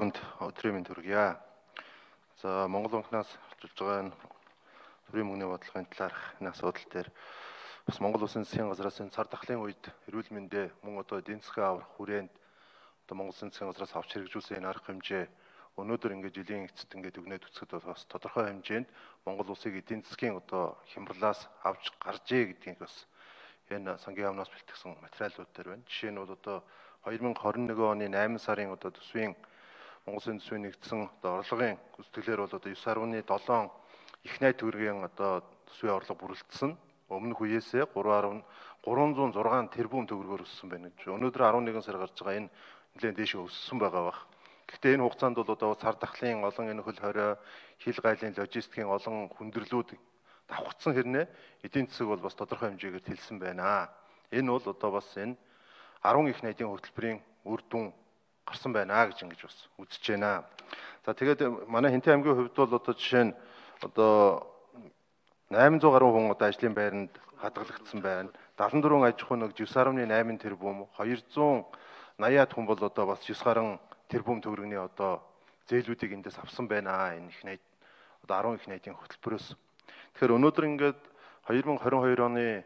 бүхэнд өдрийн мэнд хүргье. За Монгол банкнаас орчуулж байгаа энэ төрийн мөнгөний бодлогын талаарх энэ асуудал дээр бас Монгол Улсын засгийн газраас энэ цар тахлын үед эрүүл мэндэ мөн одоо эдийн засгаа аврах хүрээнд одоо Монгол Улсын засгийн газраас авч хэрэгжүүлсэн энэ арга хэмжээ өнөөдөр ингээд жилийн эцэст ингээд өгнөд үцгэд бас тодорхой хэмжээнд Монгол улсыг эдийн засгийн одоо хямралаас авч гаржээ гэдгийг бас энэ сангийн яамнаас бэлтгэсэн материалууд дээр байна. Жишээ нь бол одоо 2021 оны 8 сарын одоо төсвийн Монгол Улсын төсвийн нэгдсэн одоо орлогын гүйцэтгэлээр бол одоо 9.7 их найт төгрөгийн одоо төсвийн орлого бүрэлдсэн. Өмнөх үеэсээ 3.306 тэрбум төгрөгөөр өссөн байна гэж. Өнөөдөр 11 сар гарч байгаа энэ нэлээд дээшээ өссөн байгаа бах. Гэхдээ энэ хугацаанд бол одоо цар тахлын олон энэ хөл хорой, хил гайлын логистикийн олон хүндрэлүүд давхцсан хэрнээ эдийн засаг бол бас тодорхой хэмжээгээр тэлсэн байна. Энэ бол одоо бас энэ 10 их найдын хөтөлбөрийн үр дүн гарсан байна гэж ингэж бас үзэж байна. За тэгээд манай Хинтээ аймгийн хувьд бол одоо жишээ нь одоо 800 гаруй хүн одоо ажлын байранд хадгалагдсан байна. 74 аж ахуй нэг 9.8 тэрбум, 280-аад хүн бол одоо бас 9 гаруй тэрбум төгрөгийн одоо зээлүүдийг эндээс авсан байна. Энэ их найд одоо 10 их найдын хөтөлбөрөөс. Тэгэхээр өнөөдөр ингээд 2022 оны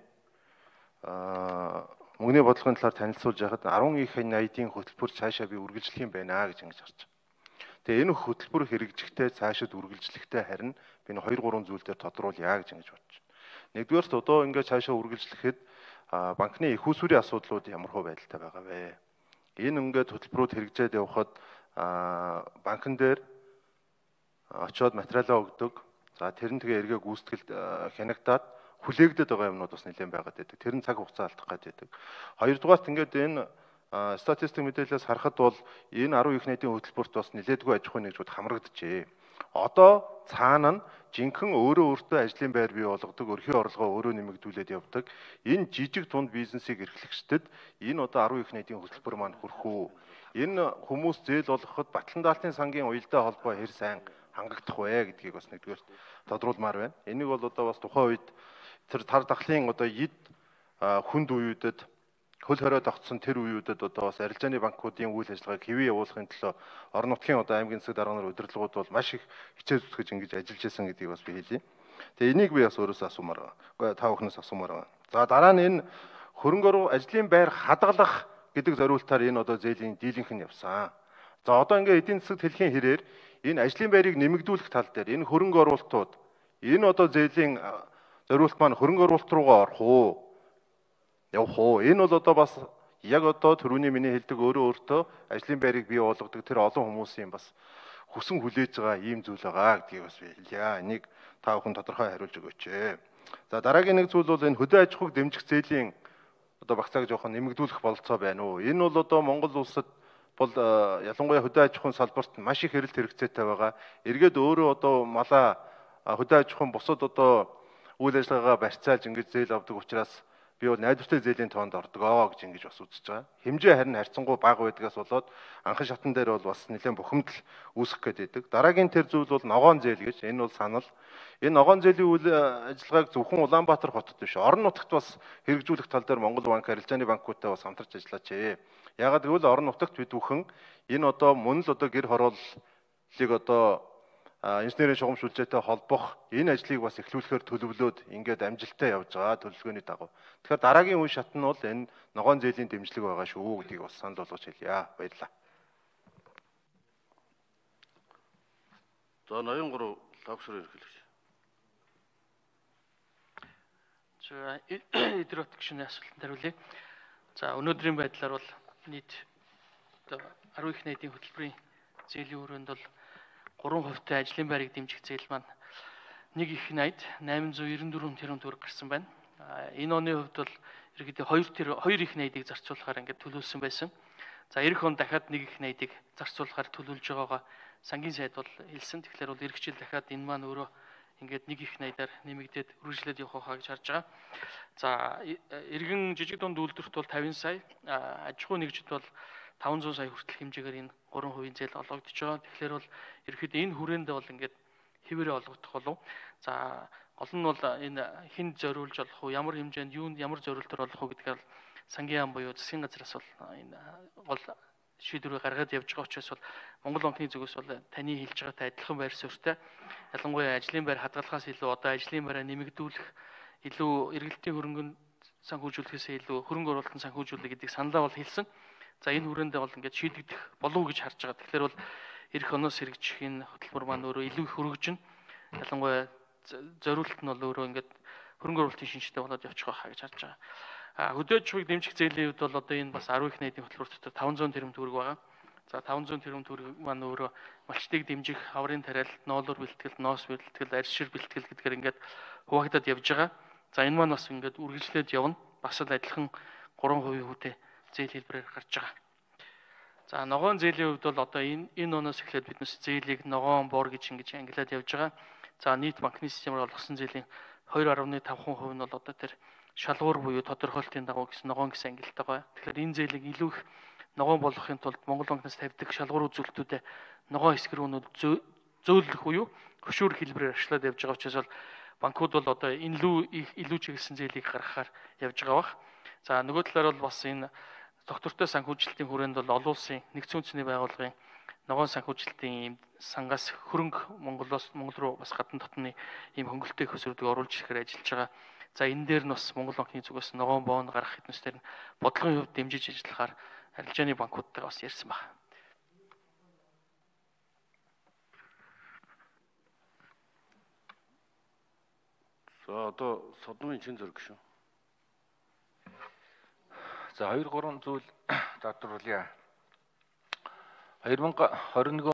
аа мөнгөний бодлогын талаар танилцуулж яхад 10 их найдын хөтөлбөр цаашаа би үргэлжлэх юм байна гэж ингэж харж байна. Тэгээ энэ хөтөлбөр хэрэгжихтэй цаашид үргэлжлэхтэй харин би энэ 2 3 зүйл дээр тодруулъя гэж ингэж бодож байна. Нэгдүгээрт одоо ингээд цаашаа үргэлжлэхэд банкны их усүрийн асуудлууд ямар хөө байдалтай байгаа вэ? Энэ ингээд хөтөлбөрүүд хэрэгжээд явхад банкн дээр очиод материалаа өгдөг. За тэр нь тэгээ эргээ гүйцэтгэлд хянагдаад хүлээгдэт байгаа юмнууд бас нэлээд байгаад байдаг. Тэр нь цаг хугацаа алдах гэдэг. Хоёрдугаарт ингээд энэ статистик мэдээлэлээс харахад бол энэ 10 их найдын хөтөлбөрт бас нэлээдгүй аж ахуйн нэгжүүд хамрагджээ. Одоо цаана нь жинхэнэ өөрөө өөртөө ажлын байр бий болгодог, өрхийн орлогоо өөрөө нэмэгдүүлээд явдаг. Энэ жижиг тунд бизнесийг эрхлэгчдэд энэ одоо 10 их найдын хөтөлбөр маань хүрэх үү? Энэ хүмүүс зээл болгоход Батлан даалтын сангийн уялдаа холбоо хэр сайн хангагдах вэ гэдгийг бас нэгдүгээр тодруулмаар байна. Энийг бол одоо бас тухайн үед тэр тар дахлын одоо ид хүнд үеүүдэд хөл хорой тогтсон тэр үеүүдэд одоо бас арилжааны банкуудын үйл ажиллагааг хэвээ явуулахын төлөө орон нутгийн одоо аймгийн засаг дарга нар удирдлагууд бол маш их хичээл зүтгэж ингэж ажиллаж байсан гэдгийг бас би хэлье. Тэгээ энийг би бас өөрөөсөө асуумаар байгаа. Уу та бүхнээс асуумаар байгаа. За дараа нь энэ хөрөнгө ажлын байр хадгалах гэдэг зориултаар энэ одоо зээлийн дийлэнх нь явсан. За одоо ингээ эдийн засагт хэлхийн хэрээр энэ ажлын байрыг нэмэгдүүлэх тал дээр энэ хөрөнгө оруулалтууд энэ одоо зээлийн зориулт маань хөрөнгө оруулалт руугаа орох уу? Явах уу? Энэ бол одоо бас яг одоо төрөүний миний хэлдэг өөрөө өөртөө ажлын байрыг бий болгодог тэр олон хүмүүсийн бас хүсэн хүлээж байгаа ийм зүйл байгаа гэдгийг бас хэлье. Энийг та бүхэн тодорхой хариулж өгөөч. За дараагийн нэг зүйл бол энэ хөдөө аж ахуйг дэмжих зээлийн одоо багцааг жоохон нэмэгдүүлэх бололцоо байна уу? Энэ бол одоо Монгол улсад бол ялангуяа хөдөө аж ахуйн салбарт маш их хэрэлт хэрэгцээтэй байгаа. Эргээд өөрөө одоо малаа хөдөө аж ахуйн бусад одоо үйл ажиллагаагаа барьцаалж ингэж зээл авдаг учраас би бол найдвартай зээлийн тоонд ордгоо гэж ингэж бас үзэж байгаа. Хэмжээ харин харьцангуй бага байдгаас болоод анхан шатан дээр бол бас нэлээд бухимдал үүсэх гээд байдаг. Дараагийн тэр зүйл бол ногоон зээл гэж энэ бол санал. Энэ ногоон зээлийн үйл ажиллагааг зөвхөн Улаанбаатар хотод биш орон нутагт бас хэрэгжүүлэх тал дээр Монгол банк, арилжааны банкуудтай бас хамтарч ажиллаач. Ягаад гэвэл орон нутагт бид бүхэн энэ одоо мөн л одоо гэр хорооллыг одоо инженерийн шугам шүлжээтэй холбох энэ ажлыг бас эхлүүлэхээр төлөвлөөд ингээд амжилттай явж байгаа төлөвлөгөөний дагуу. Тэгэхээр дараагийн үе шат нь бол энэ ногоон зээлийн дэмжлэг байгаа шүү гэдгийг бас санал болгож хэлье. Баярлалаа. За 83 логсор эрхлэгч. За идрот гişний асуултанд хариулъя. За өнөөдрийн байдлаар бол нийт одоо 10 их найдын хөтөлбөрийн зээлийн өрөөнд бол 3 хувьтай ажлын байрыг дэмжих зээл маань нэг их найд 894 тэрбум төгрөг гарсан байна. Энэ оны хувьд бол ерөнхийдөө 2 тэр 2 их найдыг зарцуулахаар ингээд төлөвлөсөн байсан. За эх он дахиад нэг их найдыг зарцуулахаар төлөвлөж байгаагаа сангийн сайд бол хэлсэн. Тэгэхээр бол эх жил дахиад энэ маань өөрөө ингээд нэг их найдаар нэмэгдээд үргэлжлээд явах хаа гэж харж байгаа. За эргэн жижиг дунд үйлдвэрт бол 50 сая, аж ахуй нэгжид бол 500 сая хүртэл хэмжээгээр энэ 3% зээл олгогдож байгаа. Тэгэхээр бол ерөөхдөө энэ хүрээндээ бол ингээд хэвээрээ олгогдох болов. За гол нь бол энэ хинд зориулж олох уу, ямар хэмжээнд юунд ямар зориултаар олох уу гэдгээр сангийн яам буюу засгийн газраас бол энэ гол шийдвэрээ гаргаад явж байгаа учраас бол Монгол банкны зүгээс бол таны хэлж байгаатай адилхан байр суурьтай ялангуяа ажлын байр хадгалахаас илүү одоо ажлын байраа нэмэгдүүлэх илүү эргэлтийн хөрөнгөнд санхүүжүүлэхээс илүү хөрөнгө оруулалтын санхүүжүүлэх гэдгийг саналаа бол хэлсэн. За энэ хүрээндээ бол ингээд шийдэгдэх болов уу гэж харж байгаа. Тэгэхээр бол эх оноос хэрэгжих энэ хөтөлбөр маань өөрөө илүү их хөргөжнө. Ялангуяа зориулт нь бол өөрөө ингээд хөрөнгө оруулалтын шинжтэй болоод явчих байхаа гэж харж байгаа. А хөдөөж чугыг дэмжих зээлийн хувьд бол одоо энэ бас 10 их найдын хөтөлбөр дотор 500 тэрбум төгрөг байгаа. За 500 тэрбум төгрөг маань өөрөө малчтыг дэмжих, хаврын тариал, ноолор бэлтгэл, ноос бэлтгэл, арьсшир бэлтгэл гэдгээр ингээд хуваагдаад явж байгаа. За энэ маань бас ингээд үргэлжлээд явна. Бас л адилхан 3% хүүтэй зээл хэлбэрээр гарч байгаа. За ногоон зээлийн хувьд бол одоо энэ энэ оноос эхлээд биднес зээлийг ногоон бор гэж ингэж ангилаад явж байгаа. За нийт банкны системээр олгосон зээлийн 2.5% нь бол одоо тэр шалгуур буюу тодорхойлтын дагуу гэсэн ногоон гэсэн ангилалтай байгаа. Тэгэхээр энэ зээлийг илүү их ногоон болгохын тулд Монгол банкнаас тавьдаг шалгуур үзүүлэлтүүдэд ногоон эсгэрүүнүүд зөөлөх буюу хөшүүр хэлбэрээр ашиглаад явж байгаа учраас бол банкуд бол одоо энэ лүү илүү чиглэсэн зээлийг гаргахаар явж байгаа бах. За нөгөө талаар бол бас энэ доктортой санхүүжилтийн хүрээнд бол олон улсын нэгдсэн үндэсний байгууллагын ногоон санхүүжилтийн сангаас хөрөнгө Монголоос Монгол руу бас гадна дотны ийм хөнгөлөлтөй хөсрүүдийг оруулж ирэхээр ажиллаж байгаа. За энэ дээр нь бас Монгол банкны зүгээс ногоон боон гаргах хэднэстээр нь бодлогын хувьд дэмжиж ажиллахаар арилжааны банкудтайгаа бас ярьсан байна. За одоо содмын чин зөрг шүү. За 2 3 зүйл дадруулъя. 2021